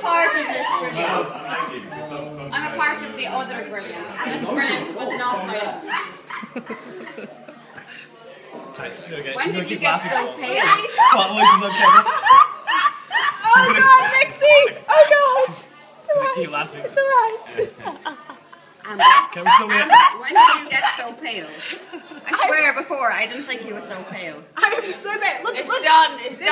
part of this brilliance. I'm a part of the other brilliance. This brilliance was not my own. Okay, When did you get so pale? Okay? Oh god, Lexi! Oh god! It's keep alright. laughing. It's alright. Amber, Can we still Amber, when did you get so pale? I swear before, I didn't think you were so pale. I am so bad. Look, It's look. done. It's done.